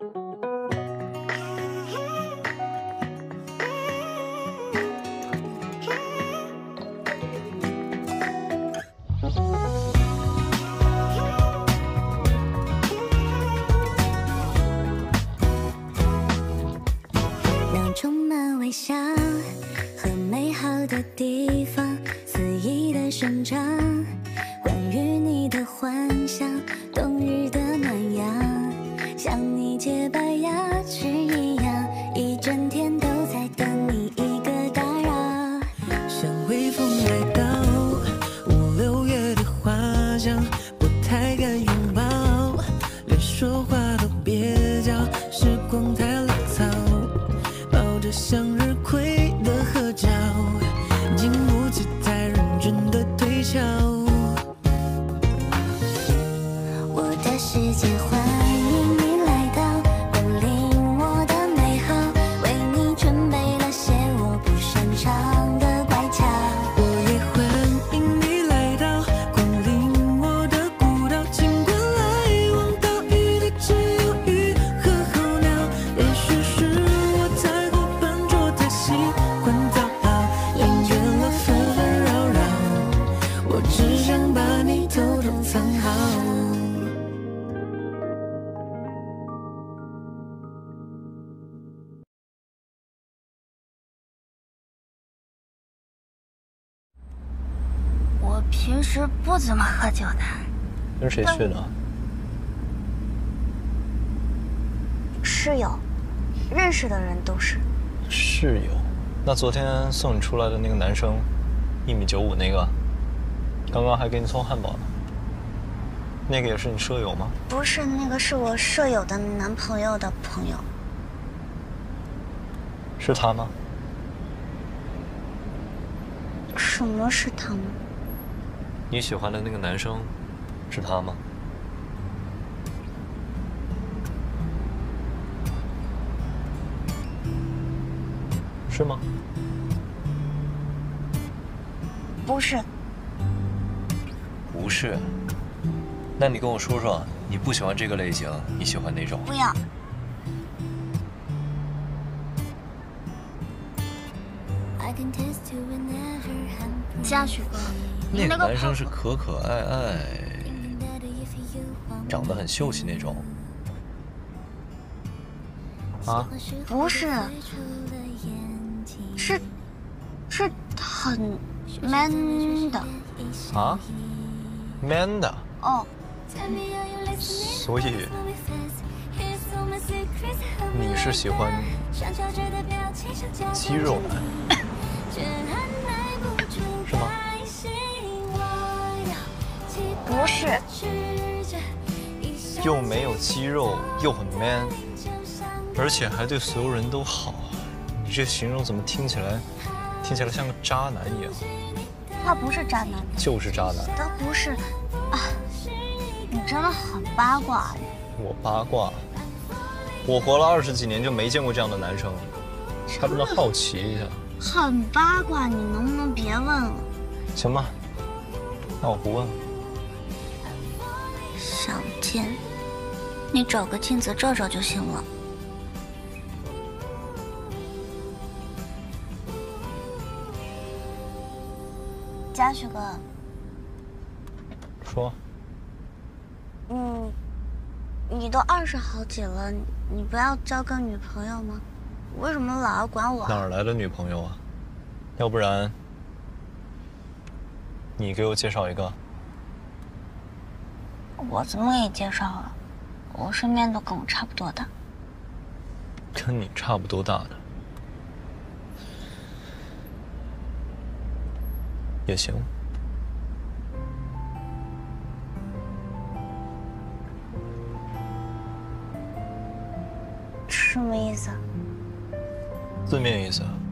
能平时不怎么喝酒的，跟谁去的？室友，认识的人都是。室友。那昨天送你出来的那个男生，一米九五那个，刚刚还给你送汉堡呢。那个也是你舍友吗？不是，那个是我舍友的男朋友的朋友。是他吗？什么是他们？你喜欢的那个男生，是他吗？是吗？不是，不是。那你跟我说说，你不喜欢这个类型，你喜欢哪种？不要。嘉许哥，你那个男生是可可爱爱，长得很秀气那种。啊？不是，是是很 man 的啊？man 的，哦。所以你是喜欢 肌肉男，不是，又没有肌肉，又很 man，而且还对所有人都好。你这形容怎么听起来，听起来像个渣男一样？他不是渣男，就是渣男。他不是啊。你真的很八卦！我八卦，我活了二十几年就没见过这样的男生，他真的好奇一下。很八卦，你能不能别问了？行吧，那我不问了。你找个镜子照照就行了。嘉许哥，说。嗯，你都二十好几了，你不要交个女朋友吗？为什么老要管我？哪儿来的女朋友啊？要不然，你给我介绍一个。我怎么给你介绍了？我身边都跟我差不多大。跟你差不多大的。也行。什么意思？字面意思。他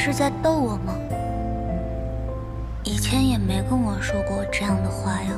是在逗我吗？以前也没跟我说过这样的话呀。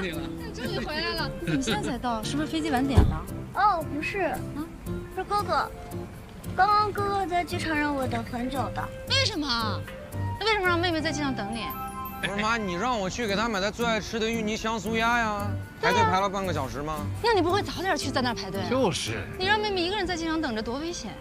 你了。终于回来了，你现在才到，是不是飞机晚点了？哦，不是，啊，是哥哥。刚刚哥哥在机场让我等很久的。为什么？那为什么让妹妹在机场等你？不是妈，你让我去给她买她最爱吃的芋泥香酥鸭呀，排队排了半个小时吗？那你不会早点去在那排队？就是。你让妹妹一个人在机场等着，多危险啊！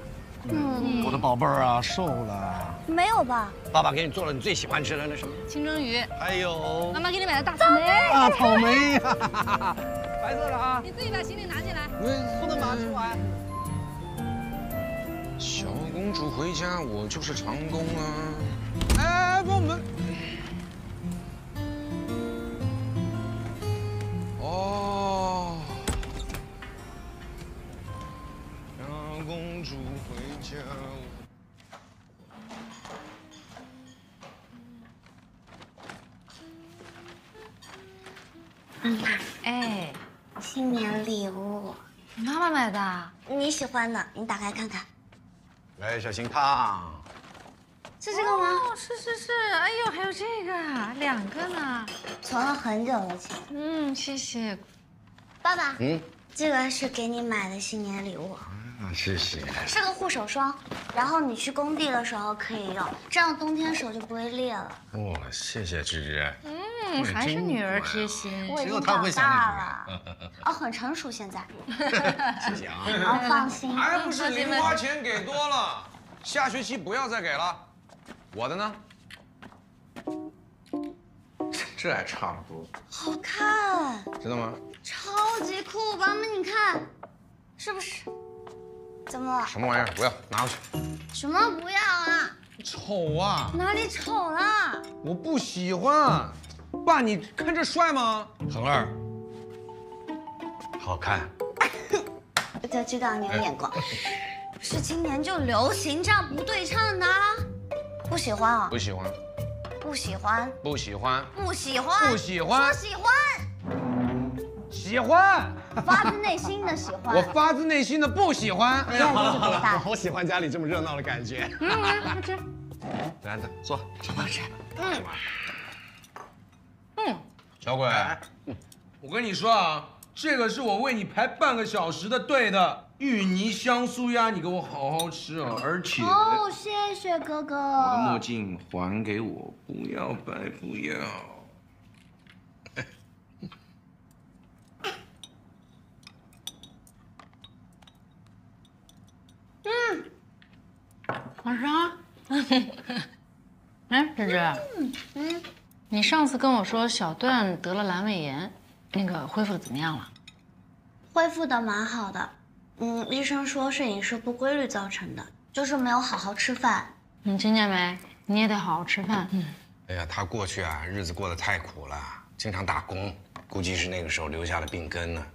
嗯，我的宝贝儿啊，瘦了。没有吧？爸爸给你做了你最喜欢吃的那什么清蒸鱼。还有，妈妈给你买的大草莓。大草莓，白色的啊。你自己把行李拿进来。不能拿出来。小公主回家，我就是长工啊。哎，我们。哦。公主回家。嗯，哎，新年礼物，妈妈买的，你喜欢的，你打开看看。来，小心烫。是这个吗？哦，是是是，哎呦，还有这个，两个呢，存了很久的钱。嗯，谢谢。爸爸，嗯，这个是给你买的新年礼物。啊，谢谢。是个护手霜，然后你去工地的时候可以用，这样冬天手就不会裂了。哇，谢谢芝芝。嗯，还是女儿贴心。我已经长大了。哦，很成熟现在。谢谢啊。哦，放心。还不是零花钱给多了，下学期不要再给了。我的呢？这还差不多。好看，知道吗？超级酷，爸妈你看，是不是？怎么了？什么玩意儿？不要，拿回去。什么不要啊？丑啊！哪里丑了？我不喜欢。爸，你看这帅吗？恒儿，好看。就知道你有眼光。不是今年就流行这样不对称的。不喜欢啊！不喜欢，不喜欢，不喜欢，不喜欢，不喜欢，说喜欢，喜欢，发自内心的喜欢。我发自内心的不喜欢。哎呀，好了好了。我喜欢家里这么热闹的感觉。嗯，快吃。来，来，坐，吃吧吃。嗯。嗯，小鬼，我跟你说啊，这个是我为你排半个小时的队的。芋泥香酥鸭，你给我好好吃啊！而且哦，谢谢哥哥。我的墨镜还给我，不要白不要。好吃啊！哎，芝芝，嗯，你上次跟我说小段得了阑尾炎，那个恢复的怎么样了？恢复的蛮好的。嗯，医生说是饮食不规律造成的，就是没有好好吃饭。你听见没？你也得好好吃饭。嗯。哎呀，他过去啊，日子过得太苦了，经常打工，估计是那个时候留下了病根呢。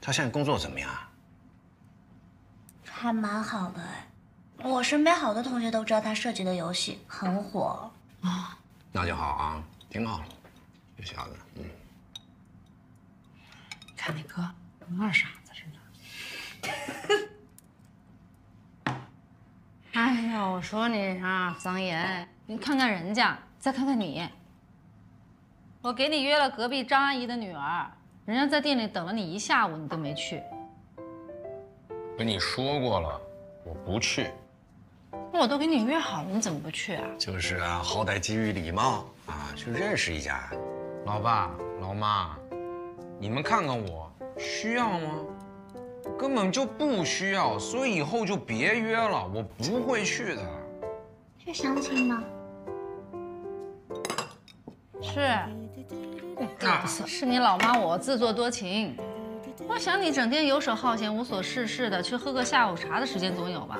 他现在工作怎么样？还蛮好的哎，我身边好多同学都知道他设计的游戏很火啊。那就好啊，挺好。这小子，嗯。看你哥，跟二傻子似的。哎呀，我说你啊，桑岩，你看看人家，再看看你。我给你约了隔壁张阿姨的女儿，人家在店里等了你一下午，你都没去。跟你说过了，我不去。我都给你约好了，你怎么不去啊？就是啊，好歹基于礼貌啊，去认识一下。老爸老妈，你们看看我，需要吗？根本就不需要，所以以后就别约了，我不会去的。去相亲吗？是，是你老妈我自作多情。我想你整天游手好闲、无所事事的，去喝个下午茶的时间总有吧？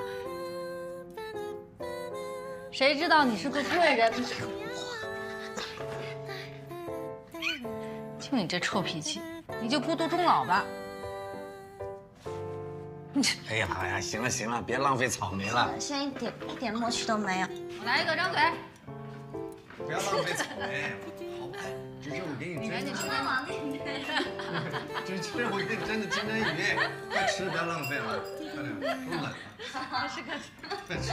谁知道你是个贵人？就你这臭脾气，你就孤独终老吧。哎呀，哎呀，行了行了，别浪费草莓了。现在一点一点默契都没有。我来一个，张嘴。不要浪费草莓。好，芝芝，我给你蒸。你吃完了。芝芝，我给你蒸的金针鱼，快吃，不要浪费了。快点，都冷了。快吃快吃。快吃。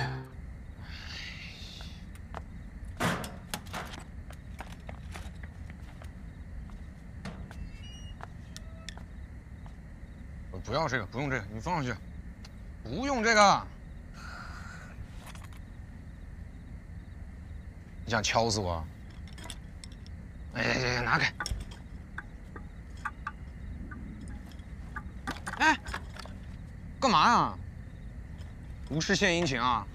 不要这个，不用这个，你放上去。不用这个。你想敲死我？哎呀呀呀！拿开！哎，干嘛呀？无事献殷勤啊？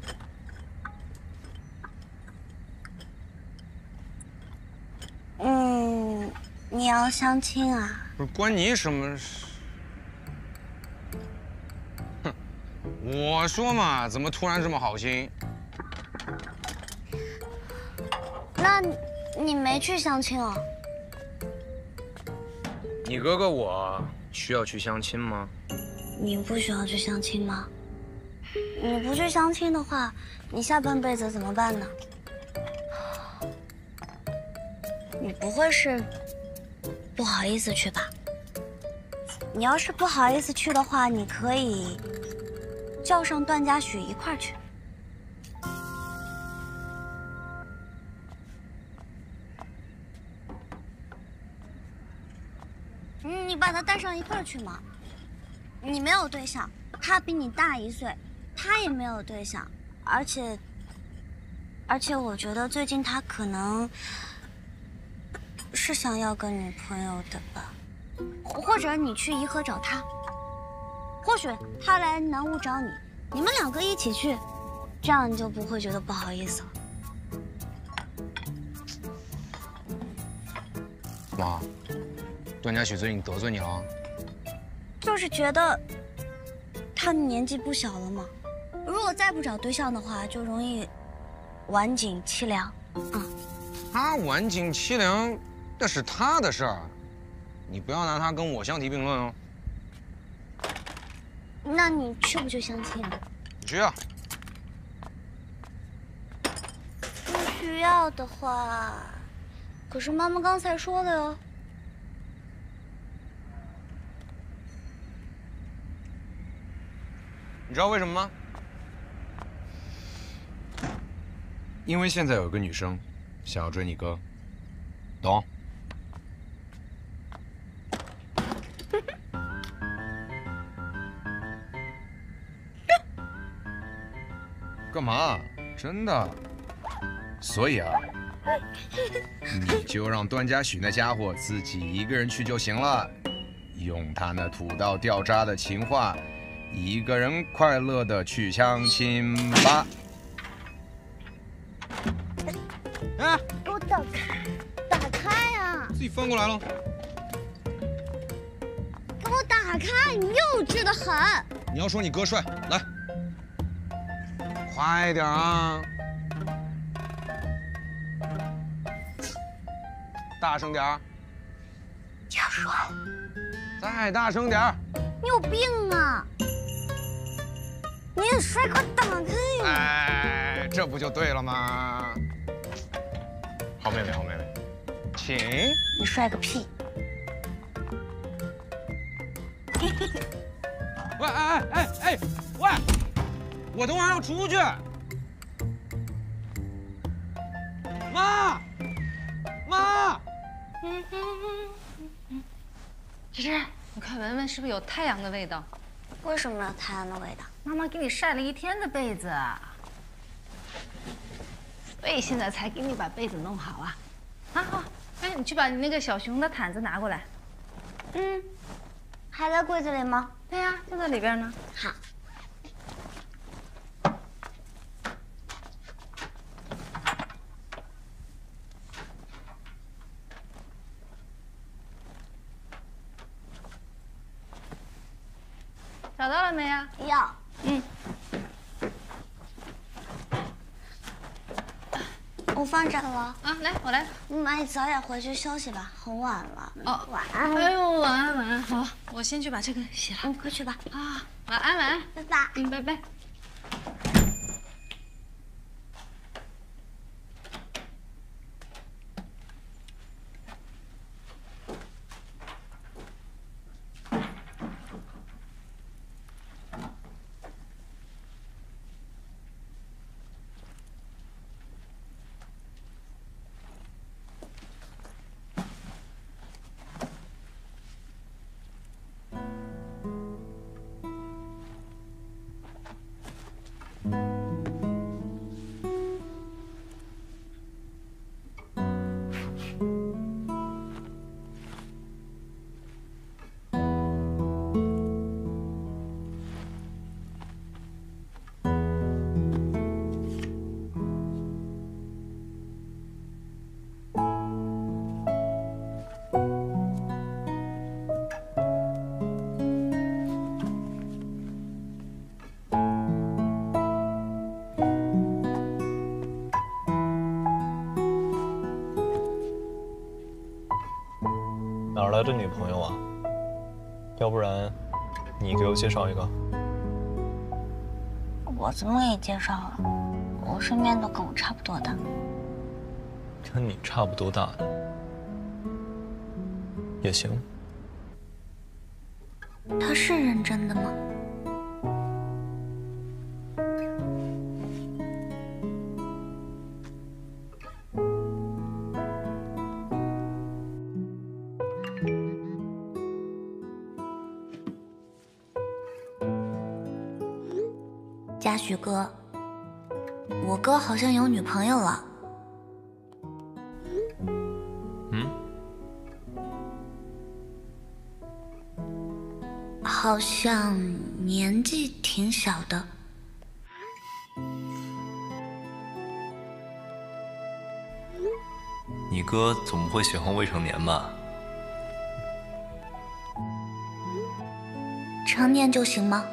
嗯，你要相亲啊？不是关你什么事？我说嘛，怎么突然这么好心？那你没去相亲啊？你哥哥我需要去相亲吗？你不需要去相亲吗？你不去相亲的话，你下半辈子怎么办呢？你不会是不好意思去吧？你要是不好意思去的话，你可以叫上段嘉许一块儿去。你把他带上一块儿去嘛。你没有对象，他比你大一岁，他也没有对象，而且，而且我觉得最近他可能是想要个女朋友的吧，或者你去颐和找他，或许他来南屋找你，你们两个一起去，这样你就不会觉得不好意思了。妈，段嘉许最近得罪你了？就是觉得他年纪不小了嘛，如果再不找对象的话，就容易晚景凄凉。啊，他晚景凄凉，那是他的事儿，你不要拿他跟我相提并论哦。那你去不去相亲啊？去啊。不需要的话，可是妈妈刚才说的哟。你知道为什么吗？因为现在有个女生想要追你哥，懂？干嘛？真的？所以啊，你就让段嘉许那家伙自己一个人去就行了，用他那土到掉渣的情话。一个人快乐的去相亲吧。哎，给我打开，打开呀！自己翻过来了。给我打开，你幼稚的很。你要说你哥帅，来，快点啊！大声点儿。要说。再大声点儿。你有病啊！你很帅，快打开！哎，这不就对了吗？好妹妹，好妹妹，请。你帅个屁！喂，哎哎哎哎，喂，我等会儿要出去。妈，妈。芝芝，你快闻闻，是不是有太阳的味道？为什么有太阳的味道？妈妈给你晒了一天的被子，所以现在才给你把被子弄好啊！啊好，哎，你去把你那个小熊的毯子拿过来。嗯，还在柜子里吗？对呀，就在里边呢。好。要。嗯。我放这了。啊，来，我来。妈，你早点回去休息吧，很晚了。哦，晚安。哎呦，晚安，晚安。好，我先去把这个洗了。嗯，快去吧。啊，晚安，晚安。拜拜。嗯，拜拜。的女朋友啊？要不然，你给我介绍一个。我怎么给你介绍了？我身边都跟我差不多大。跟你差不多大的也行。他是认真的吗？哥，我哥好像有女朋友了。嗯，好像年纪挺小的。你哥总不会喜欢未成年吧？成年就行吗？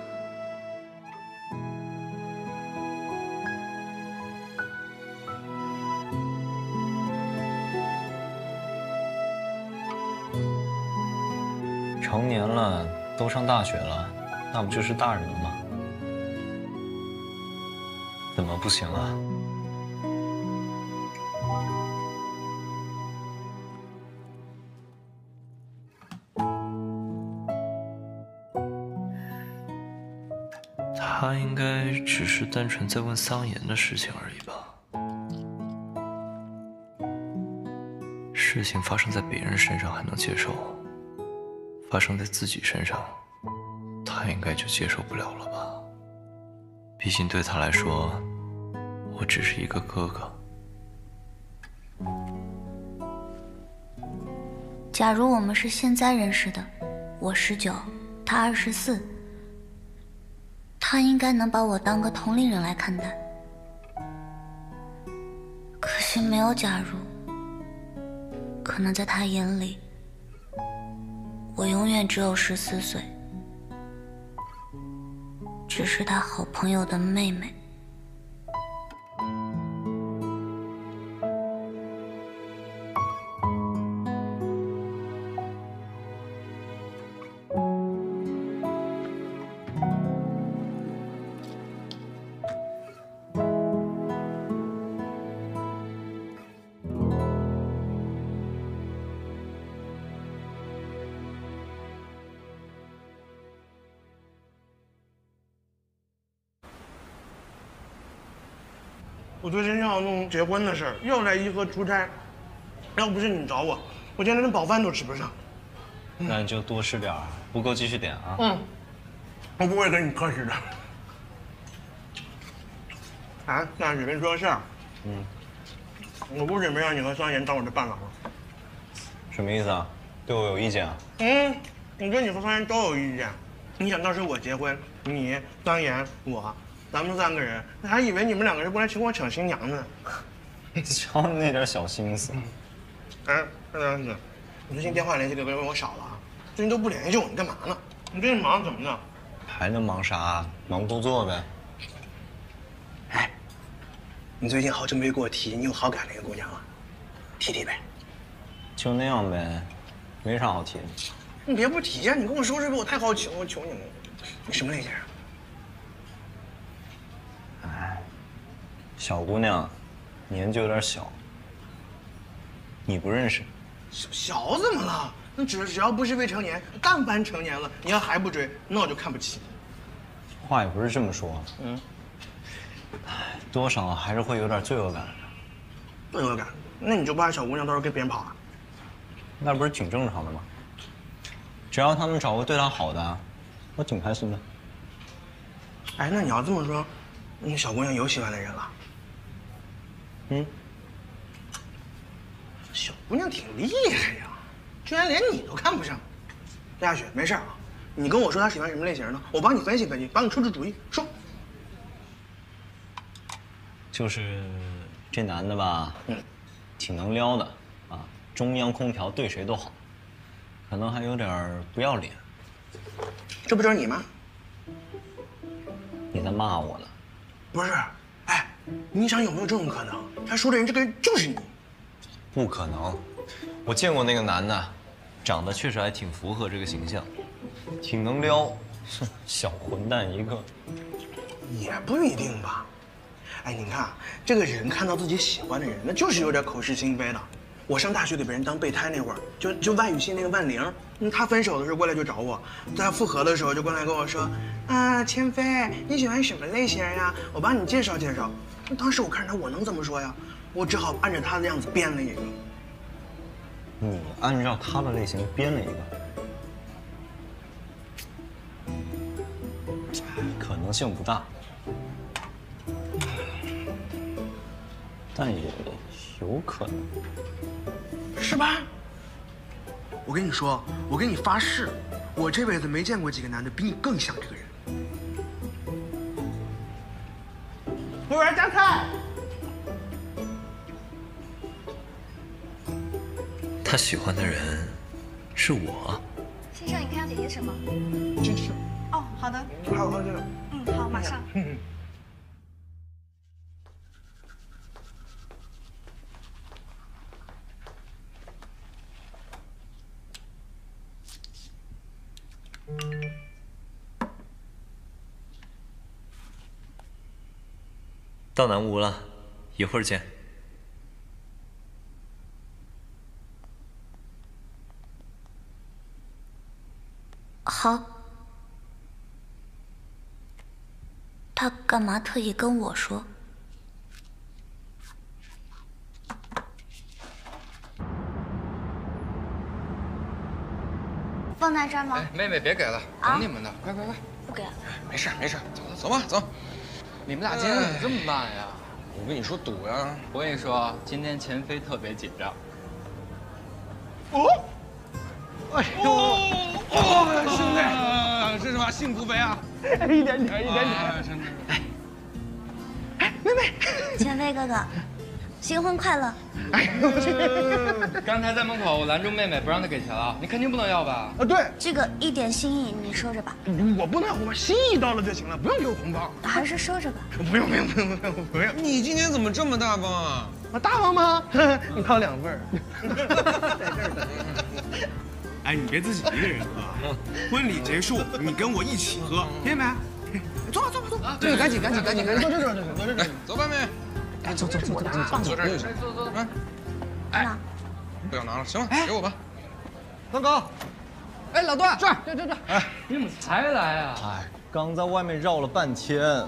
都上大学了，那不就是大人了吗？怎么不行啊？他应该只是单纯在问桑延的事情而已吧。事情发生在别人身上还能接受，发生在自己身上，他应该就接受不了了吧？毕竟对他来说，我只是一个哥哥。假如我们是现在认识的，我十九，他二十四，他应该能把我当个同龄人来看待。可惜没有假如，可能在他眼里，我永远只有十四岁，只是他好朋友的妹妹。结婚的事儿，又来颐和出差，要不是你找我，我今天连饱饭都吃不上。那你就多吃点儿，不够继续点啊。嗯，我不会跟你客气的。啊，夏雪，跟你说个事儿。嗯，我不准备让你和桑岩当我的伴郎了。什么意思啊？对我有意见啊？嗯，我对你和桑岩都有意见。你想当时我结婚，你、桑岩、我，咱们三个人，还以为你们两个人过来请我抢新娘呢。瞧你那点小心思。哎，大娘子，你最近电话联系的跟我少了啊？最近都不联系我，你干嘛呢？你最近忙什么呢？还能忙啥啊？忙工作呗。哎，你最近好久没给我提你有好感那个姑娘了，提提呗。就那样呗，没啥好提的。你别不提呀、你跟我说说呗，我太好奇了，我求你了。你什么类型啊？小姑娘，年纪有点小，你不认识。小小怎么了？那只只要不是未成年，但凡成年了，你要还不追，那我就看不起你。话也不是这么说，嗯，多少还是会有点罪恶感的。罪恶感？那你就不怕小姑娘到时候跟别人跑啊？那不是挺正常的吗？只要他们找个对她好的，我挺开心的。哎，那你要这么说，那小姑娘有喜欢的人了？嗯，小姑娘挺厉害呀，居然连你都看不上。亚雪，没事啊，你跟我说她喜欢什么类型的，我帮你分析分析，帮你出出主意。说，就是这男的吧，嗯，挺能撩的啊，中央空调对谁都好，可能还有点不要脸。这不就是你吗？你在骂我呢？不是，哎，你想有没有这种可能？他说的人这个人就是你。不可能，我见过那个男的，长得确实还挺符合这个形象，挺能撩，哼，小混蛋一个。也不一定吧。哎，你看，这个人看到自己喜欢的人，那就是有点口是心非的。我上大学给别人当备胎那会儿，就就万语欣那个万玲，嗯，她分手的时候过来就找我，在复合的时候就过来跟我说，啊，千飞，你喜欢什么类型呀？我帮你介绍介绍。当时我看着他，我能怎么说呀？我只好按照他的样子编了一个。你按照他的类型编了一个，可能性不大，但也有可能。是吧？我跟你说，我跟你发誓，我这辈子没见过几个男的比你更像这个人。服务员加菜。他喜欢的人是我，先生，你看要点些什么？这是。哦，好的。好好这个。嗯，好，马上。到南屋了，一会儿见。好。他干嘛特意跟我说？放在这儿吗？哎，妹妹别给了，等你们呢，快快快！不给了。没事没事，走了走吧走。你们俩今天怎么这么慢呀？我跟你说堵呀。我跟你说，今天钱飞特别紧张。哦。哎呦！哦，兄弟，这是把幸福肥啊！一点点，一点点。真的。哎，哎，妹妹，钱飞哥哥，新婚快乐！哎呦我去！刚才在门口我拦住妹妹，不让她给钱了，你肯定不能要吧？啊，对，这个一点心意你收着吧。我不能红包，心意到了就行了，不用给我红包。还是收着吧。不用不用不用不用不用。你今天怎么这么大方啊？我大方吗？你掏两份儿。在这儿等。哎，你别自己一个人喝，婚礼结束你跟我一起喝，听见没？坐吧坐吧坐吧。对，赶紧赶紧赶紧赶紧，坐这坐这坐这。走吧妹。哎，走走走走走，坐这儿就行。坐坐坐。哎，不要拿了，行了，给我吧。段哥，哎，老段，这儿这这这。哎，你怎么才来啊？哎，刚在外面绕了半天，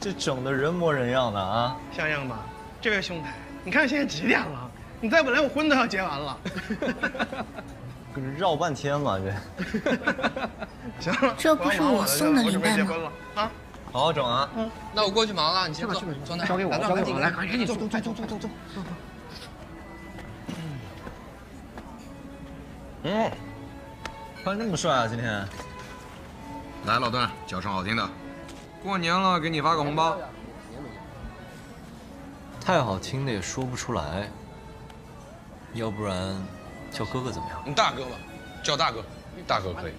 这整的人模人样的啊。像样吧？这位兄台，你看现在几点了？你再不来，我婚都要结完了。可是绕半天嘛，这。行了，这不是我送的礼袋吗？啊，好好整啊。嗯，那我过去忙了，你先坐，坐那。交给我，交给我，来，赶紧坐，坐，坐，坐，坐，坐。嗯，穿这么帅啊，今天。来，老段，叫声好听的。过年了，给你发个红包。太好听的也说不出来，要不然。叫哥哥怎么样？你大哥吧，叫大哥，大哥可以。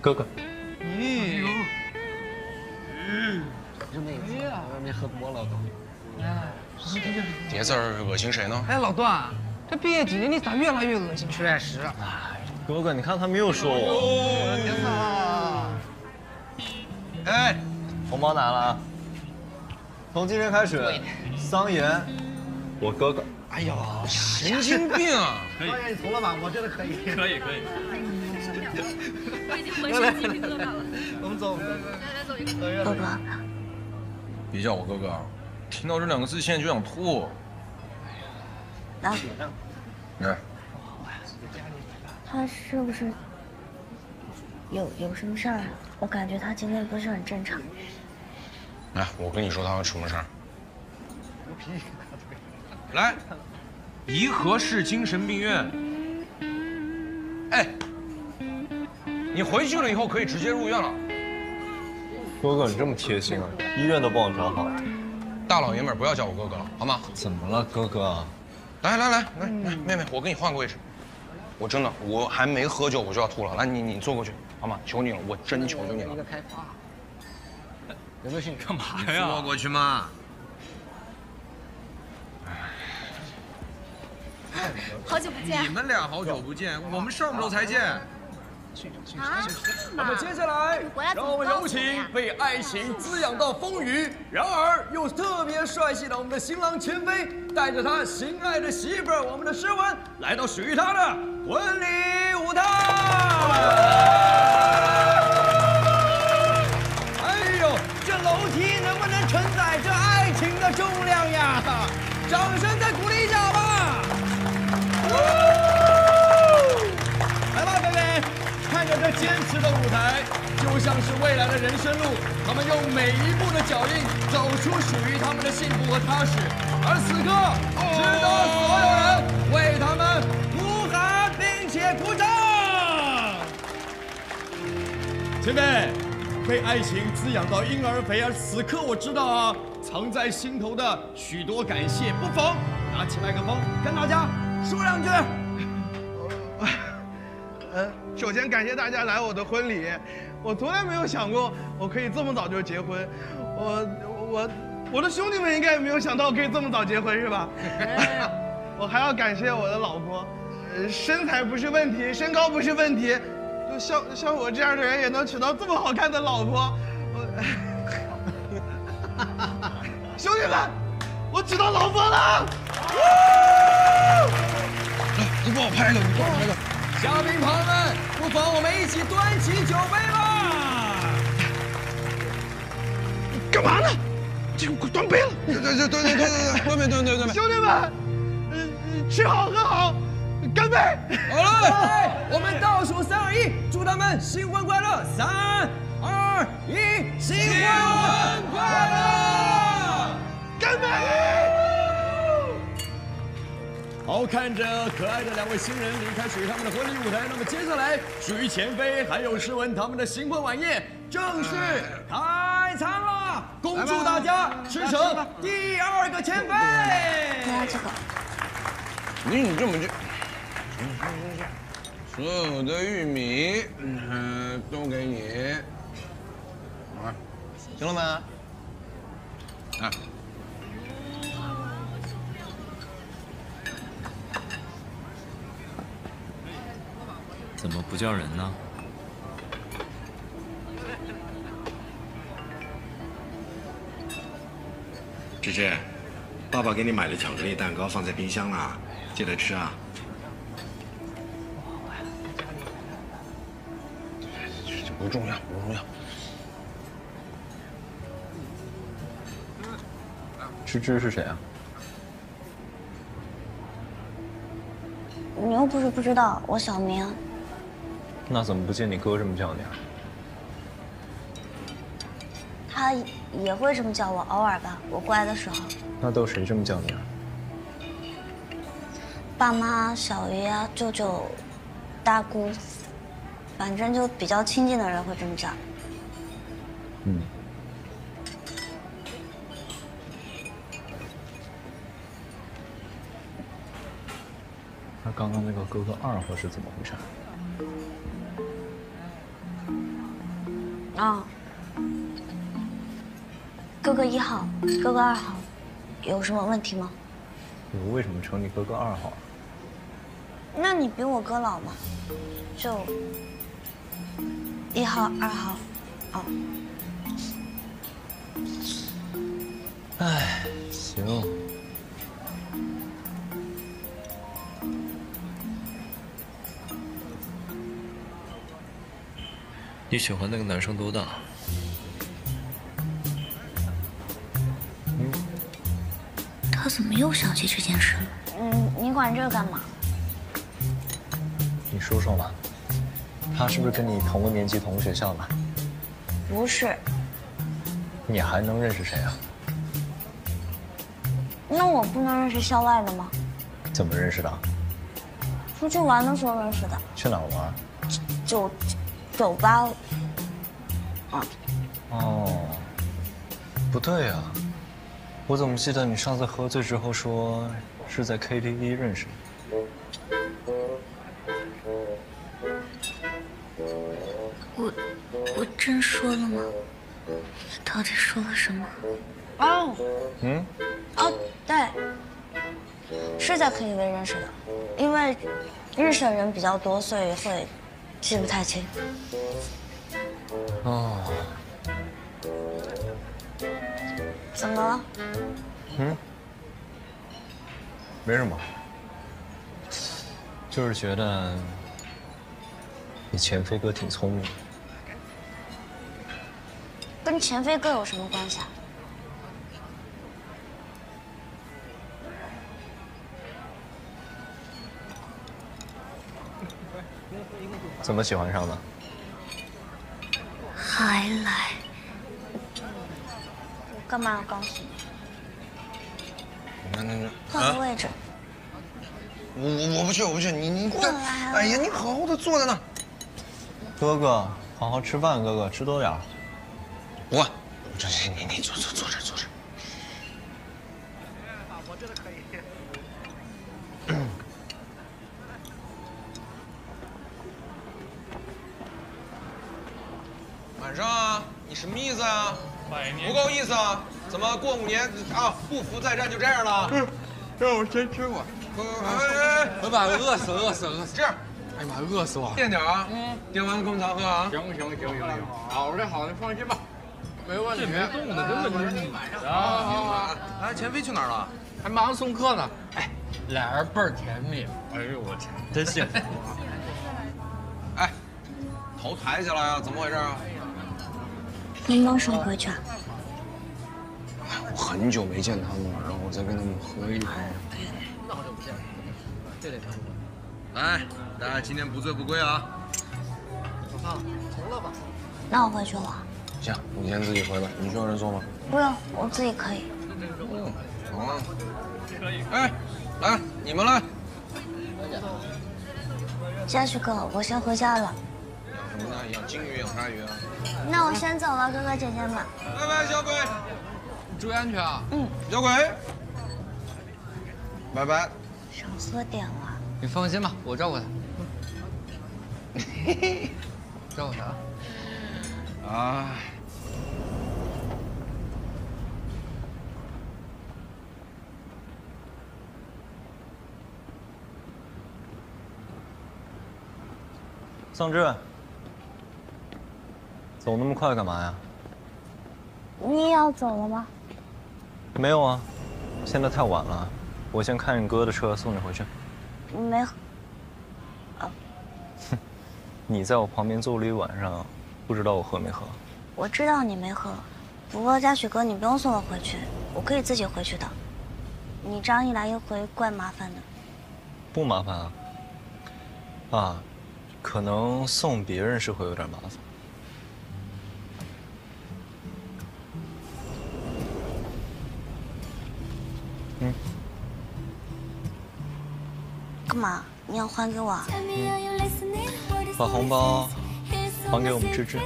哥哥。咦。嗯。这妹子在外面喝多了都。哎。这字儿恶心谁呢？哎，老段，这毕业几年你咋越来越恶心？确实。哎，哥哥，你看他们又说我。我的天哪！哎，红包拿了啊！从今天开始，桑延，我哥哥。哎呦，神经病啊！可以，你从了吧？我觉得可以。可以可以。我已经浑身鸡皮疙瘩了。哥哥，别叫我哥哥，听到这两个字现在就想吐。来。来。他是不是有有什么事儿？我感觉他今天不是很正常。来，我跟你说他会出什么事儿。来，颐和市精神病院。哎，你回去了以后可以直接入院了。哥哥，你这么贴心啊，医院都帮我找好了。大老爷们不要叫我哥哥了，好吗？怎么了，哥哥？来来来来来，妹妹，我给你换个位置。我真的，我还没喝酒我就要吐了。来，你你坐过去，好吗？求你了，我真求求你了。一个开花。刘德信，干嘛呀？坐过去嘛。好久不见你。们俩好久不见，我们上周才见。啊，那么接下来，让我们有请被爱情滋养到风雨，然而又特别帅气的我们的新郎钱飞，带着他心爱的媳妇儿我们的诗文，来到属于他的婚礼舞台。哎呦，这楼梯能不能承载这爱情的重量呀？掌声坚持的舞台，就像是未来的人生路。他们用每一步的脚印，走出属于他们的幸福和踏实。而此刻，值得所有人为他们呼喊并且鼓掌。前辈，被爱情滋养到婴儿肥，而此刻我知道啊，藏在心头的许多感谢，不妨拿起麦克风跟大家说两句。呃，首先感谢大家来我的婚礼，我从来没有想过我可以这么早就结婚，我我我的兄弟们应该也没有想到可以这么早结婚是吧？我还要感谢我的老婆，呃，身材不是问题，身高不是问题，就像像我这样的人也能娶到这么好看的老婆，我 兄弟们，我娶到老婆了！你帮我拍个，你帮我拍个。嘉宾朋友们，不妨我们一起端起酒杯吧！干嘛呢？这个端杯了！对对对对对对对，对面对面对面。兄弟们，吃好喝好，干杯！好了，来，我们倒数三二一，祝他们新婚快乐！三二一，新婚快乐！干杯！好，看着可爱的两位新人离开属于他们的婚礼舞台，那么接下来属于钱飞还有诗文他们的新婚晚宴正式开餐了，恭祝大家吃成第二个钱飞！来这个，你你这么就，所有的玉米，嗯，都给你。啊，行了吗？啊。怎么不叫人呢？芝芝，爸爸给你买了巧克力蛋糕，放在冰箱了，记得吃啊。这不重要，不重要。芝芝是谁啊？你又不是不知道，我小明。那怎么不见你哥这么叫你啊？他也会这么叫我，偶尔吧，我乖的时候。那都谁这么叫你啊？爸妈、小姨啊、舅舅、大姑，反正就比较亲近的人会这么叫。嗯。那刚刚那个哥哥二号是怎么回事？啊、哥哥一号，哥哥二号，有什么问题吗？我为什么称你哥哥二号啊？那你比我哥老吗，就一号、二号，哦，哎，你喜欢那个男生多大？他怎么又想起这件事了？嗯，你管这干嘛？你说说嘛。他是不是跟你同个年级、同个学校的？不是，你还能认识谁啊？那我不能认识校外的吗？怎么认识的？出去玩的时候认识的，去哪儿玩？酒酒吧。不对呀、我怎么记得你上次喝醉之后说是在 KTV 认识的？我我真说了吗？到底说了什么？哦嗯，哦，对，是在 KTV 认识的，因为认识的人比较多，所以会记不太清。哦，怎么了？嗯，没什么，就是觉得你前飞哥挺聪明的。跟前飞哥有什么关系啊？怎么喜欢上的？还来？我干嘛要告诉你？那那那，换个位置。我我我不去，我不去，你你过来哎呀，你好好的坐在那。哥哥，好好吃饭，哥哥吃多点儿。我，这这你你坐坐坐这坐意思啊？怎么过五年啊不服再战就这样了？嗯，让我先吃会儿。哎哎老板，饿死饿死饿死！这样，哎呀妈，饿死我了！垫点啊，嗯，垫完了给我们茶喝啊。行行行行行，好的好的，放心吧，没问题。这没动的，根本就是你的。好好好，哎，钱飞去哪儿了？还忙着送客呢。哎，俩人倍儿甜蜜。哎呦我天，真幸福。哎，头抬起来啊，怎么回事啊？能不能送回去啊？很久没见他们了，让我再跟他们喝一杯。来，大家今天不醉不归啊！那我回去了。行，你先自己回吧。你需要人送吗？不用，我自己可以。嗯，好啊。哎，来，你们来。嘉许哥，我先回家了。养什么呢？养金鱼，养鲨鱼啊？那我先走了，哥哥姐姐们。拜拜，小鬼。注意安全啊！嗯，小鬼。拜拜。少喝点了。你放心吧，我照顾他。照顾他。啊。桑志，走那么快干嘛呀？你也要走了吗？没有啊，现在太晚了，我先看你哥的车送你回去。没。啊，哼你在我旁边坐了一晚上，不知道我喝没喝？我知道你没喝，不过嘉许哥，你不用送我回去，我可以自己回去的。你这样一来一回，怪麻烦的。不麻烦啊。啊，可能送别人是会有点麻烦。干嘛？你要还给我啊？把红包还给我们芝芝。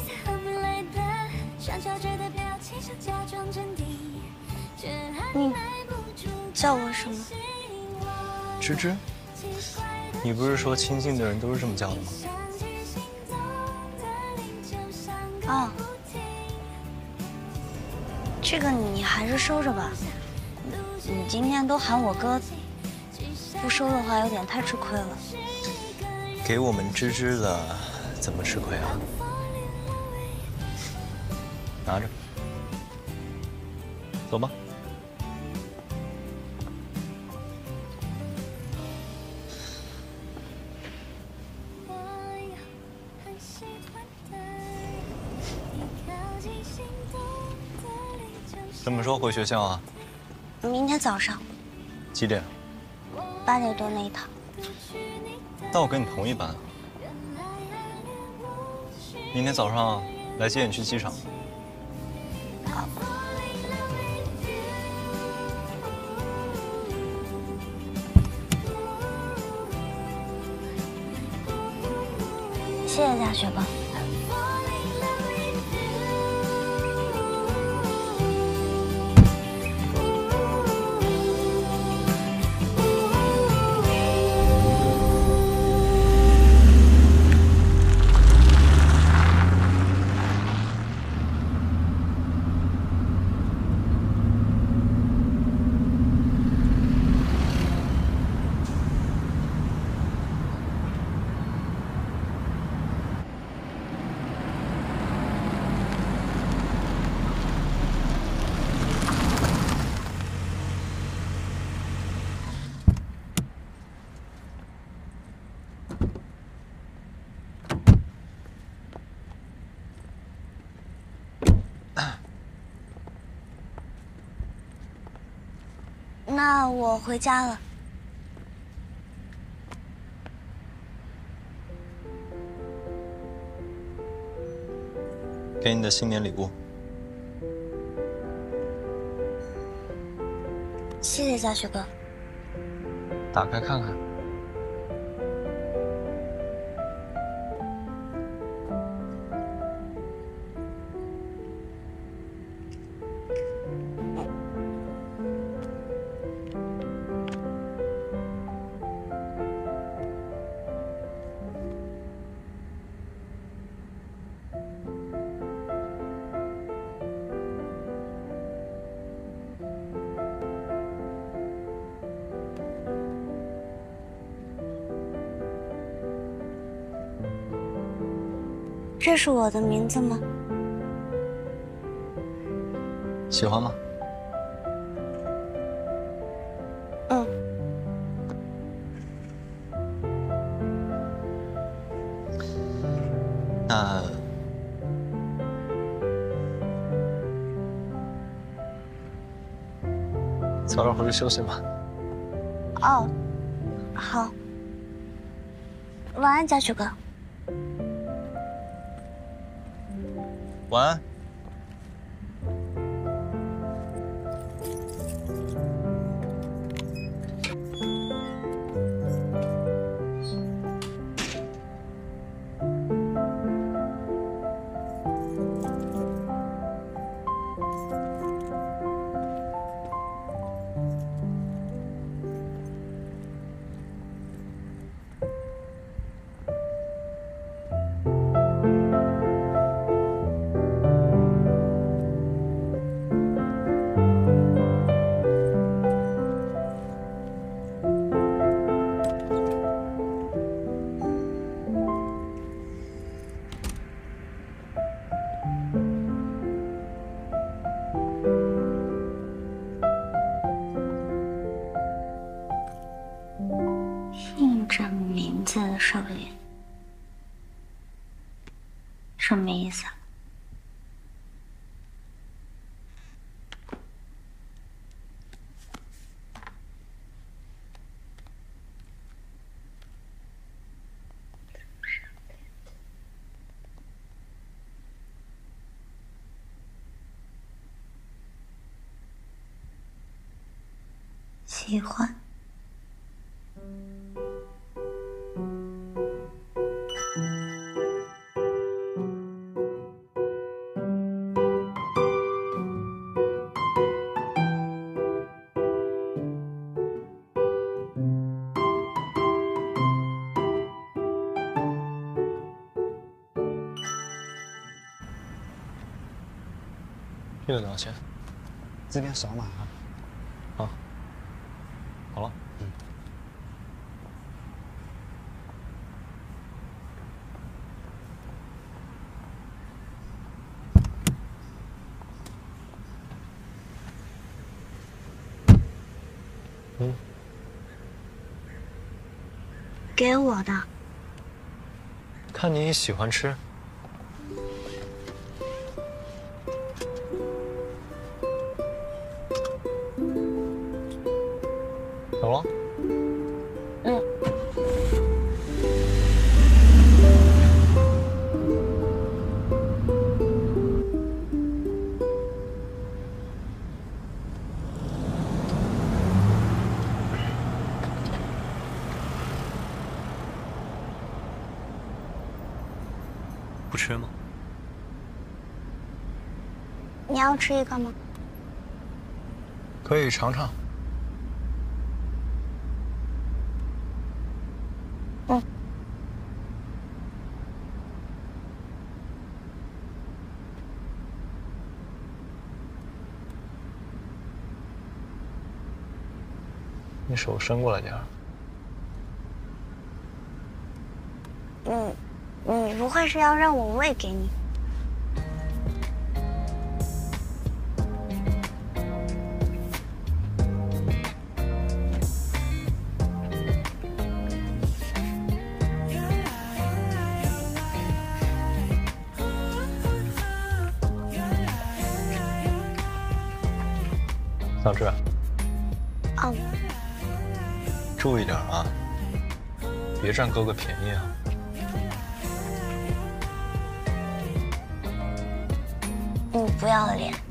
你叫我什么？芝芝。你不是说亲近的人都是这么叫的吗？哦，这个你还是收着吧。你今天都喊我哥，不收的话有点太吃亏了。给我们芝芝的，怎么吃亏啊？拿着，走吧。什么时候回学校啊？明天早上几点？八点多那一趟。那我跟你同一班。明天早上来接你去机场。好。谢谢大雪哥。那我回家了。给你的新年礼物，谢谢嘉许哥。打开看看。这是我的名字吗？喜欢吗？嗯。那早点回去休息吧。哦，好。晚安，嘉许哥。晚喜欢。运了多少钱？这边扫码啊。好。好了。嗯。嗯。给我的。看你喜欢吃。吃一个吗？可以尝尝。嗯。你手伸过来点儿。嗯，你不会是要让我喂给你？占哥哥便宜啊。你不要脸。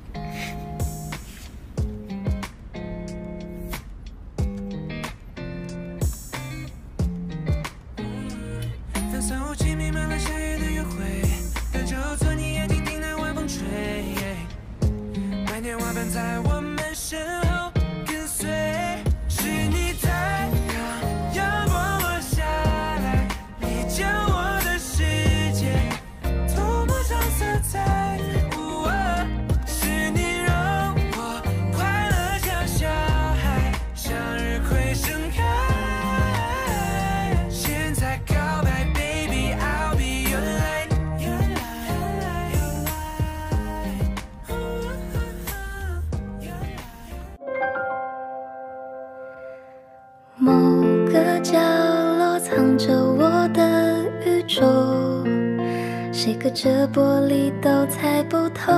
这玻璃都猜不透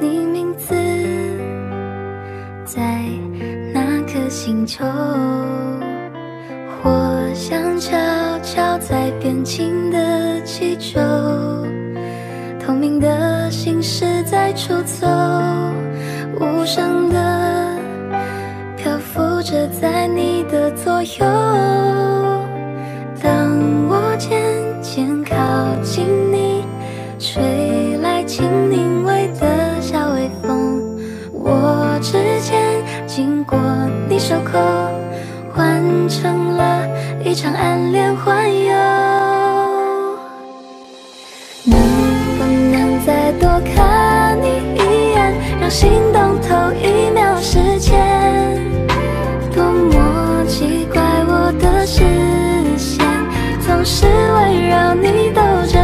你名字在哪颗星球。我像悄悄在变轻的气球，透明的心事在出走，无声的。漂浮着在你的左右。成了一场暗恋环游。能不能再多看你一眼，让心动偷一秒时间？多么奇怪，我的视线总是围绕你兜着